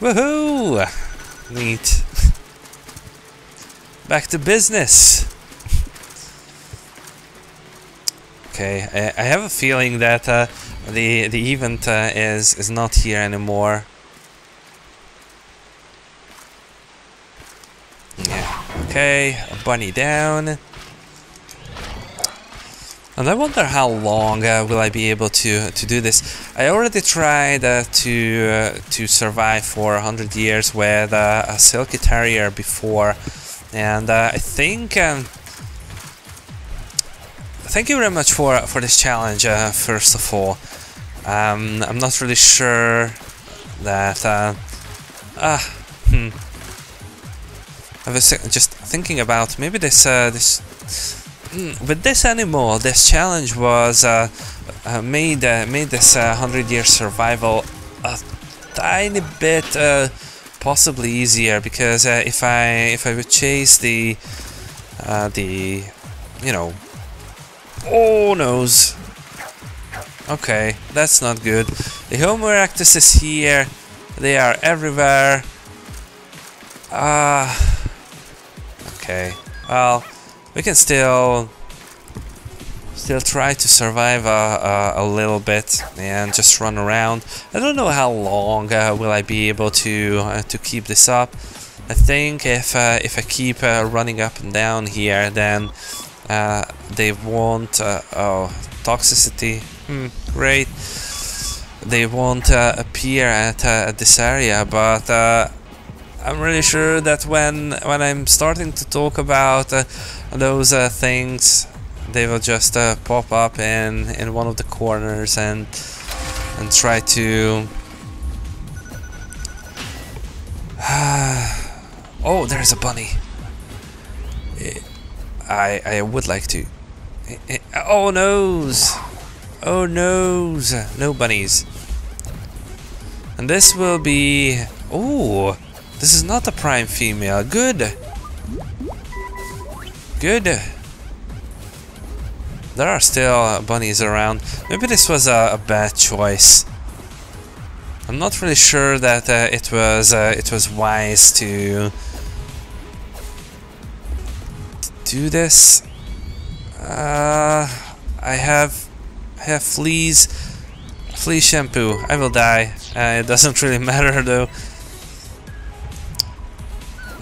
Woohoo! Neat. Back to business. Okay, I, I have a feeling that uh, the the event uh, is is not here anymore. Yeah. Okay, a bunny down. And I wonder how long uh, will I be able to to do this. I already tried uh, to uh, to survive for 100 years with uh, a Silky Terrier before, and uh, I think. Um, thank you very much for for this challenge. Uh, first of all, um, I'm not really sure that. Ah, hmm. I was just thinking about maybe this this with this animal. This challenge was uh, uh, made uh, made this uh, hundred year survival a tiny bit uh, possibly easier because uh, if I if I would chase the the you know oh nose. Okay that's not good. The Homo erectus is here. They are everywhere. Ah okay. Well we can still still try to survive a, a, little bit and just run around. I don't know how long uh, will I be able to uh, to keep this up. I think if uh, if I keep uh, running up and down here, then uh, they won't. Uh, oh, toxicity. Hmm, great. They won't appear at, at this area, but. I'm really sure that when when I'm starting to talk about those things they will just uh, pop up in in one of the corners and and try to oh there's a bunny. I I would like to. Oh noes oh noes no bunnies. And this will be oh this is not a prime female. Good good there are still bunnies around. Maybe this was a, a bad choice. I'm not really sure that uh, it was uh, it was wise to, do this. Uh, I have I have fleas, flea shampoo. I will die. Uh, it doesn't really matter though.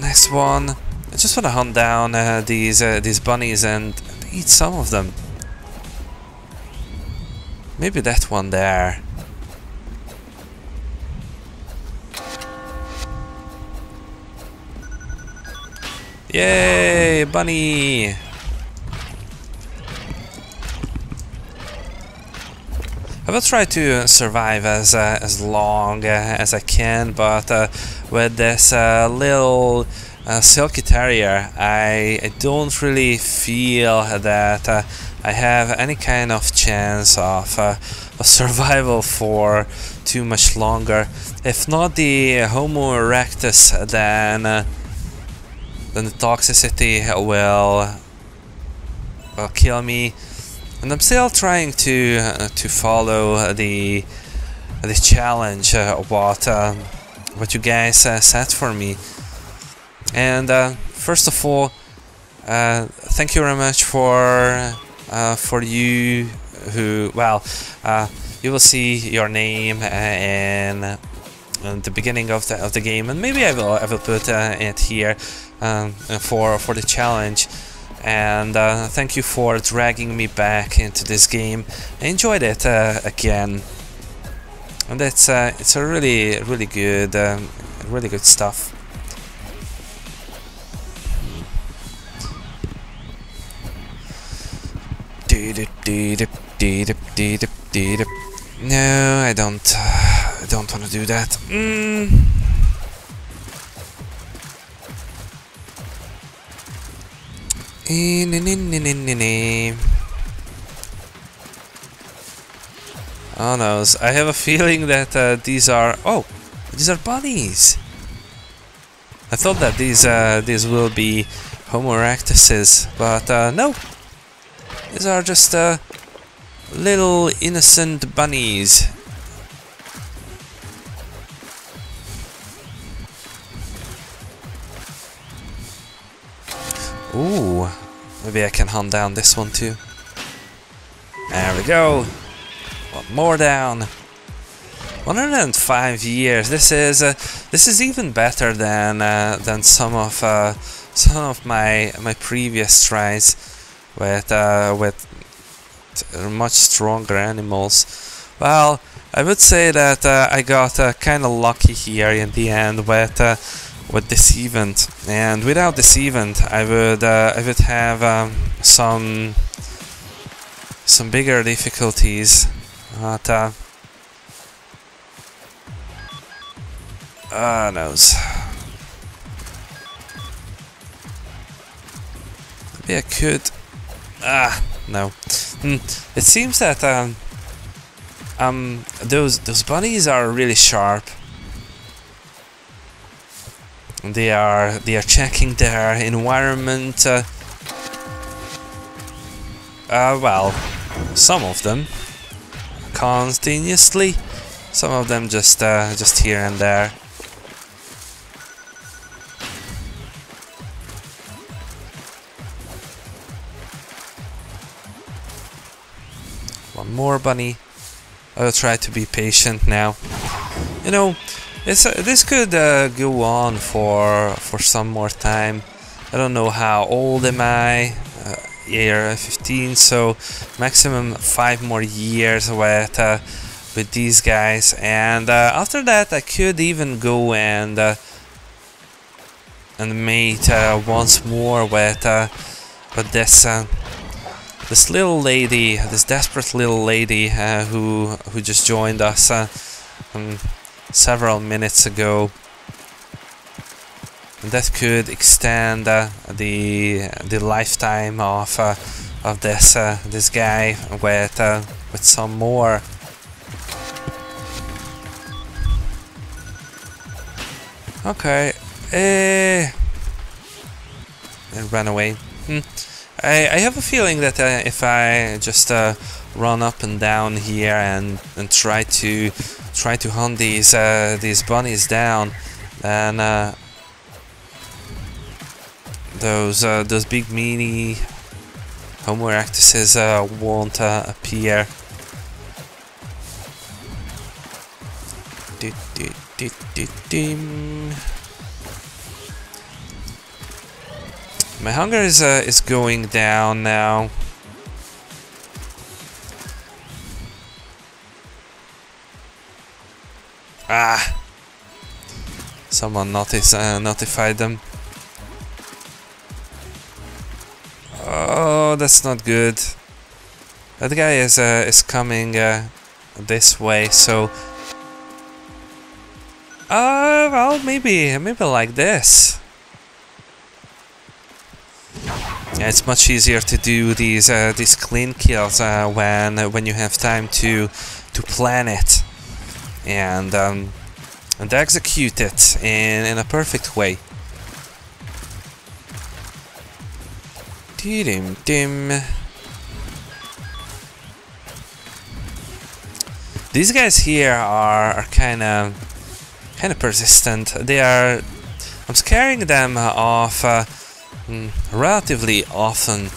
Next one. I just want to hunt down uh, these uh, these bunnies and eat some of them. Maybe that one there. Yay, bunny! I will try to survive as uh, as long uh, as I can, but uh, with this uh, little uh, silky terrier, I, I don't really feel that uh, I have any kind of chance of uh, survival for too much longer. If not the Homo erectus, then uh, then the toxicity will will kill me. And I'm still trying to uh, to follow the the challenge uh, what um, what you guys uh, set for me. And uh, first of all, thank you very much for uh, for you who, well, uh, you will see your name uh, in, the beginning of the of the game, and maybe I will I will put uh, it here um, for for the challenge. And uh, thank you for dragging me back into this game. I enjoyed it uh, again, and it's it's a really really good um, really good stuff. No, I don't. I don't want to do that. Mm. Oh no, I have a feeling that uh, these are... Oh, these are bunnies! I thought that these uh, these will be Homo erectuses, but uh, no, these are just uh, little innocent bunnies. Ooh, maybe I can hunt down this one too. There we go. One more down. 105 years. This is uh, this is even better than uh, than some of uh, some of my my previous tries with uh, with much stronger animals. Well, I would say that uh, I got uh, kind of lucky here in the end with with this event, and without this event, I would I would have um, some some bigger difficulties. But uh, ah knows. Maybe I could. Ah no. Hmm. It seems that um um those those bunnies are really sharp. They are they are checking their environment. Uh, uh, well, some of them continuously, some of them just uh, just here and there. One more bunny. I'll try to be patient now. You know, it's, uh, this could uh, go on for for some more time. I don't know how old am I. Uh, year 15 so maximum five more years with uh, with these guys and uh, after that I could even go and uh, and mate once more with uh, with this this little lady this desperate little lady who who just joined us um, several minutes ago that could extend uh, the the lifetime of uh, of this uh, this guy with uh, with some more. Okay, eh, and ran away. Hmm. I I have a feeling that uh, if I just uh, run up and down here and and try to try to hunt these these bunnies down, then those uh, those big meaty Homo erectuses uh, won't uh, appear. My hunger is uh, is going down now. Ah! Someone notice, uh, notified them. Oh, that's not good. That guy is uh, is coming uh, this way, so. Uh, well, maybe maybe like this. It's much easier to do these uh, these clean kills uh, when uh, when you have time to to plan it and um, and execute it in in a perfect way. Dim dim. These guys here are, are kind of kind of persistent. They are. I'm scaring them off uh, mm, relatively often,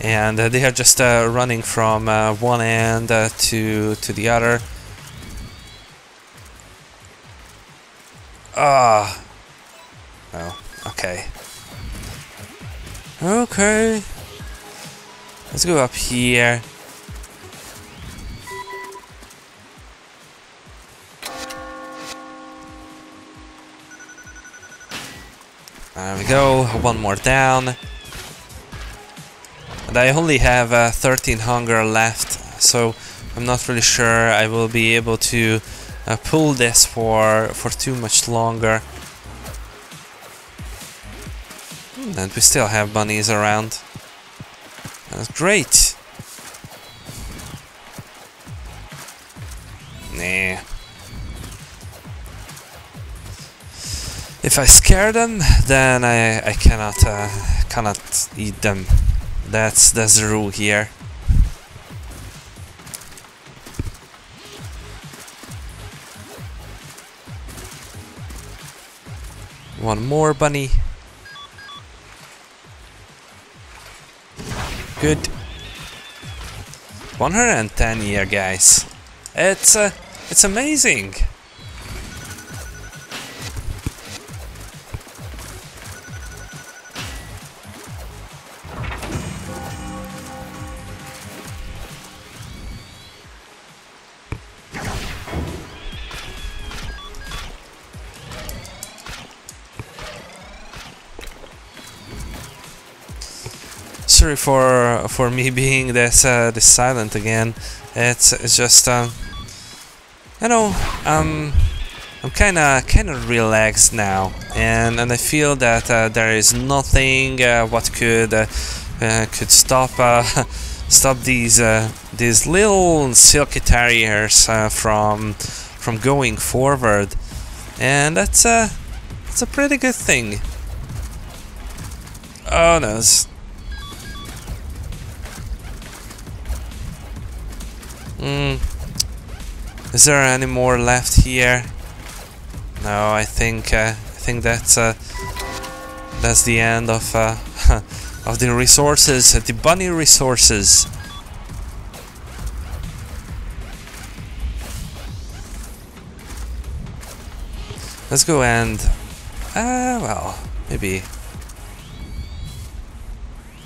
and uh, they are just uh, running from uh, one end to to the other. Ah. Oh. Okay. Okay. Let's go up here. There we go, one more down. And I only have uh, 13 hunger left, so I'm not really sure I will be able to uh, pull this for, for too much longer. And we still have bunnies around. That's great. If I scare them, then I, I cannot uh, cannot eat them. That's that's the rule here. One more bunny. Good. 110 here, guys. It's uh, it's amazing. Sorry for for me being this uh, this silent again. It's it's just um, you know um, I'm kind of kind of relaxed now, and and I feel that uh, there is nothing uh, what could uh, uh, could stop uh, stop these these little silky terriers from from going forward, and that's a that's a pretty good thing. Oh no, Mm. Is there any more left here? No, I think uh, I think that's uh, that's the end of uh, of the resources, the bunny resources. Let's go and uh, well, maybe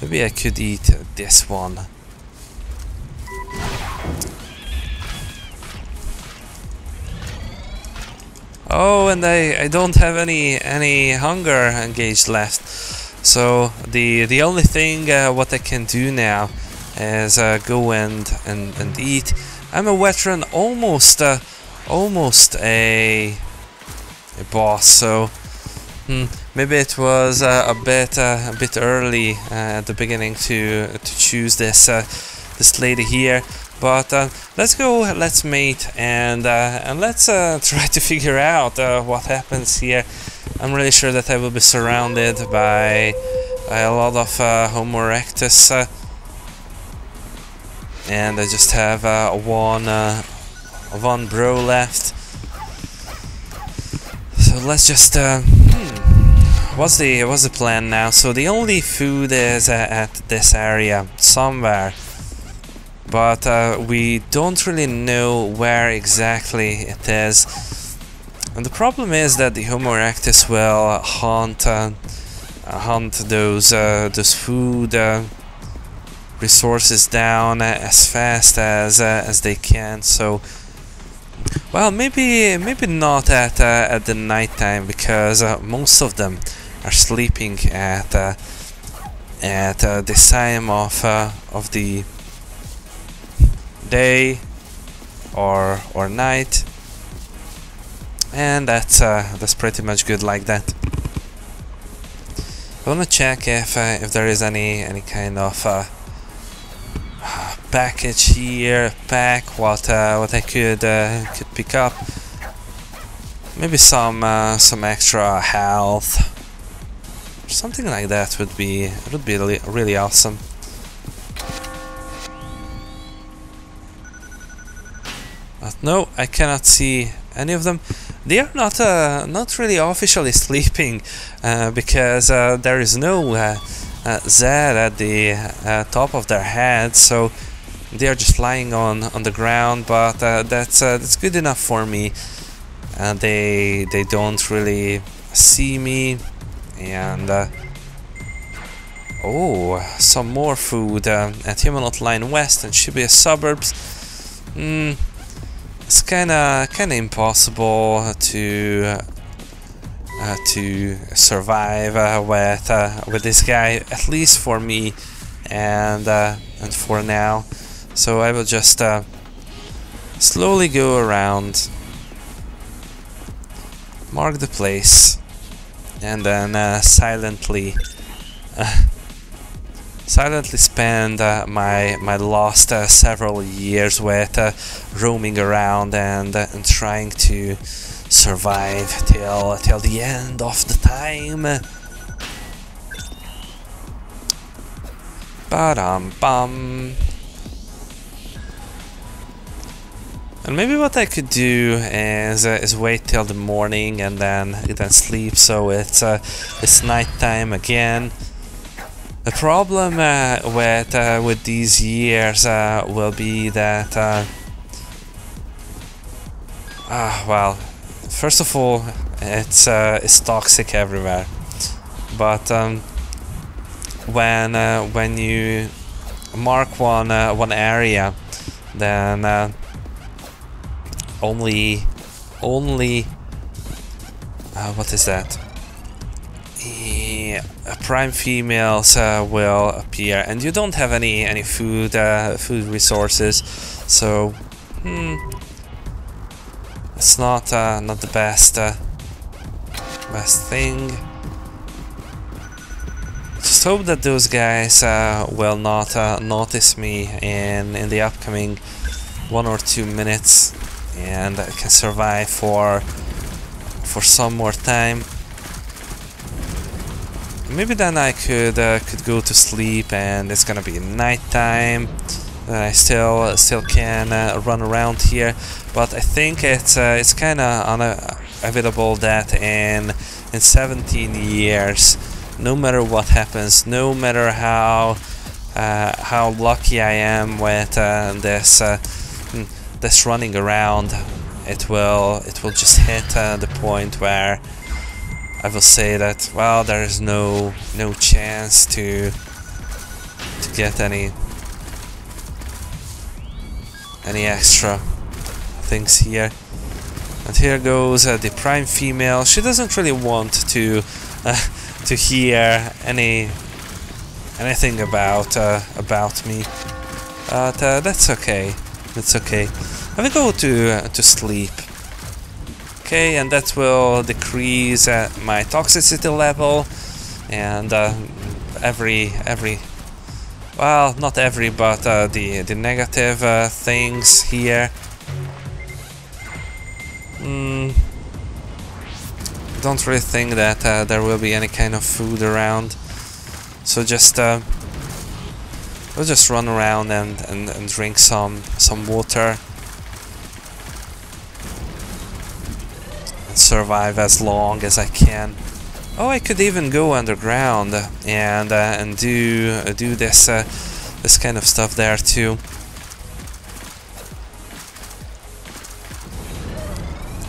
maybe I could eat this one. Oh, and I, I don't have any any hunger engaged left. So the the only thing uh, what I can do now is uh, go and, and and eat. I'm a veteran, almost uh, almost a a boss. So hmm, maybe it was uh, a bit uh, a bit early uh, at the beginning to to choose this this lady here. But uh, let's go, let's mate, and uh, and let's uh, try to figure out uh, what happens here. I'm really sure that I will be surrounded by, a lot of uh, Homo erectus, uh, and I just have one one bro left. So let's just. Hmm, what's the what's the plan now? So the only food is at this area somewhere but uh, we don't really know where exactly it is. And the problem is that the Homo erectus will hunt uh, hunt those uh, those food uh, resources down as fast as uh, as they can. So, well, maybe maybe not at uh, at the night time because most of them are sleeping at at this time of of the day or or night. And that's uh, that's pretty much good like that. I want to check if uh, if there is any any kind of uh, package here pack what uh, what I could uh, could pick up. Maybe some uh, some extra health. Something like that would be would be really, really awesome no, I cannot see any of them. They are not uh, not really officially sleeping uh, because uh, there is no uh, uh, Z at the uh, top of their head, so they are just lying on on the ground. But that's that's good enough for me. they they don't really see me, and oh, some more food at Yamanote Line West and Shibuya suburbs. Mm, it's kinda kinda impossible to uh, to survive uh, with uh, with this guy at least for me and uh, and for now. So I will just uh, slowly go around mark the place and then uh, silently silently spend uh, my my last uh, several years with uh, roaming around and uh, and trying to survive till till the end of the time. Ba-dum bum. And maybe what I could do is uh, is wait till the morning and then then sleep so it's uh, it's nighttime again The problem uh, with uh, with these years uh, will be that, uh, ah, well, first of all, it's uh, it's toxic everywhere. But um, when uh, when you mark one one area, then only only what is that? Prime females uh, will appear. And you don't have any any food uh, food resources so hmm, it's not uh, not the best uh, best thing. Just hope that those guys uh, will not uh, notice me in in the upcoming one or two minutes and I can survive for for some more time maybe then I could uh, could go to sleep and it's gonna be nighttime. I still still can uh, run around here but I think it's uh, it's kind of unavoidable that in in 17 years. No matter what happens no matter how uh, how lucky I am with uh, this uh, hmm, this running around it will it will just hit the point where I will say that well there is no no chance to to get any any extra things here. And here goes uh, the prime female. She doesn't really want to uh, to hear any anything about uh, about me. But uh, that's okay. That's okay. I will go to uh, to sleep Okay, and that will decrease uh, my toxicity level and uh, every every well not every but uh, the the negative uh, things here. Mm, don't really think that uh, there will be any kind of food around. So just uh, we'll just run around and, and, and drink some some water survive as long as I can. Oh, I could even go underground and uh, and do uh, do this uh, this kind of stuff there too.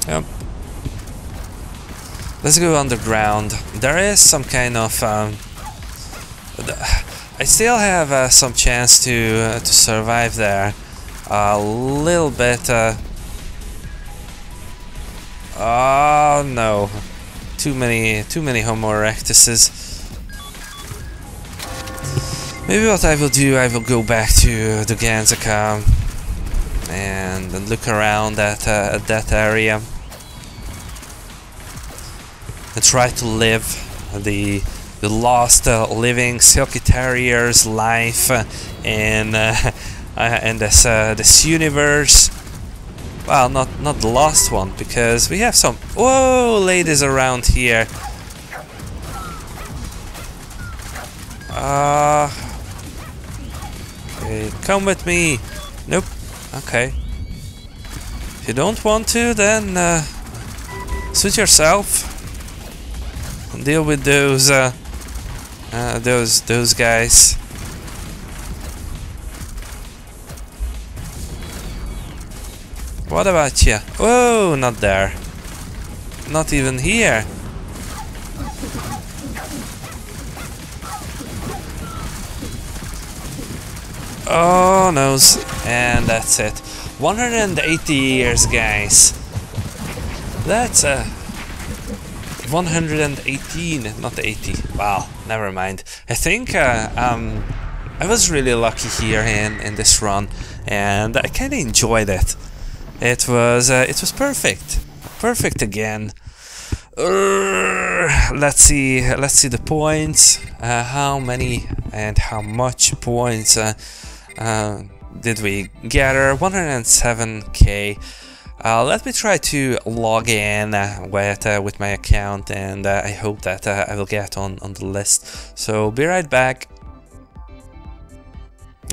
Yep. Let's go underground. There is some kind of. Um, I still have uh, some chance to uh, to survive there. A little bit uh, Oh no. Too many too many Homo erectuses. Maybe what I will do, I will go back to the Ganzaka and look around at, uh, at that area and try to live the the lost uh, living Silky Terrier's life in uh, in this uh, this universe well, not not the last one, because we have some... Whoa, ladies around here. Uh, okay, come with me. Nope. Okay. If you don't want to, then uh, suit yourself. Deal with those uh, uh, those those guys. What about you? Oh, not there. Not even here. Oh, noes. And that's it. 180 years, guys. That's a... Uh, 118, not 80. Wow, never mind. I think uh, um, I was really lucky here in, in this run, and I kind of enjoyed it. It was uh, it was perfect, perfect again. Uh, let's see, let's see the points. Uh, how many and how much points uh, uh, did we gather? 107k. Uh, let me try to log in with with my account, and I hope that I will get on on the list. So be right back.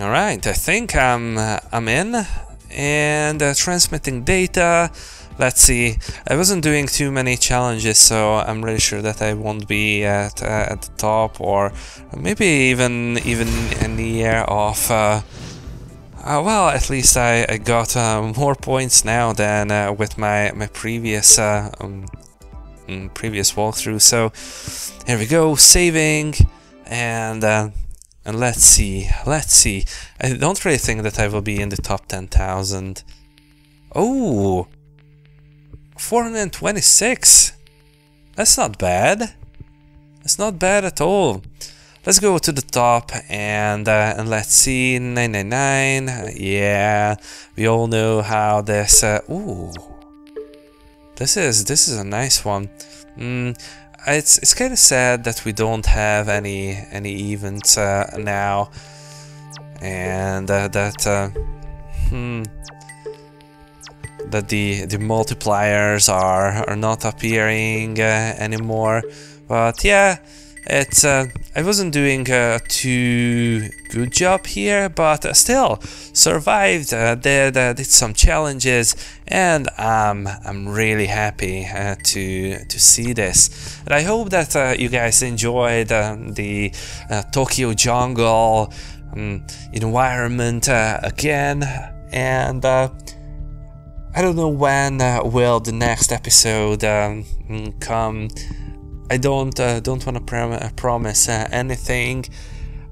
All right, I think I'm I'm in and uh, transmitting data. let's see. I wasn't doing too many challenges, so I'm really sure that I won't be at uh, at the top, or maybe even even in the year of. Uh, uh, well, at least I, I got uh, more points now than uh, with my my previous um, mm, previous walkthrough. So here we go, saving, and and let's see, let's see. I don't really think that I will be in the top ten thousand. Oh, 426. That's not bad. That's not bad at all. Let's go to the top and uh, and let's see 999. Yeah, we all know how this. Uh, ooh, this is this is a nice one. Mm, it's it's kind of sad that we don't have any any events uh, now, and uh, that uh, hmm, that the the multipliers are are not appearing uh, anymore. But yeah, it's uh, I wasn't doing a too good job here, but uh, still survived. Uh, did uh, did some challenges, and um, I'm really happy uh, to to see this. And I hope that uh, you guys enjoyed uh, the Tokyo jungle um, environment again, and. I don't know when will the next episode um, come I don't uh, don't want to prom promise uh, anything,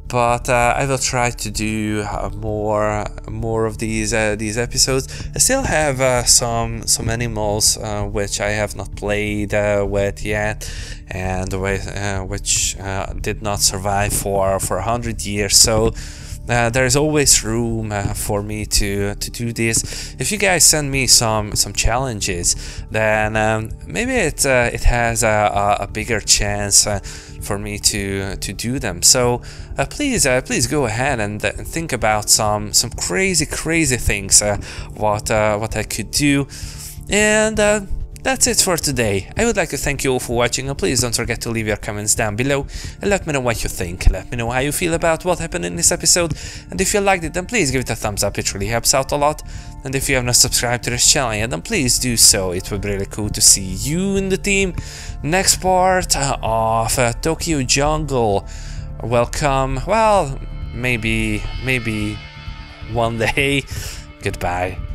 but uh, I will try to do uh, more more of these uh, these episodes. I still have uh, some some animals which I have not played with yet, and with, which did not survive for for hundred years. So uh, there's always room uh, for me to to do this. If you guys send me some some challenges, then um, maybe it uh, it has a, a, bigger chance uh, for me to to do them. So uh, please uh, please go ahead and, and, think about some some crazy crazy things what what I could do, and that's it for today. I would like to thank you all for watching and please don't forget to leave your comments down below and let me know what you think. Let me know how you feel about what happened in this episode and if you liked it then please give it a thumbs up, it really helps out a lot. And if you have not subscribed to this channel yet then please do so, it would be really cool to see you in the team. Next part of uh, Tokyo Jungle. Welcome, well, maybe, maybe one day. Goodbye.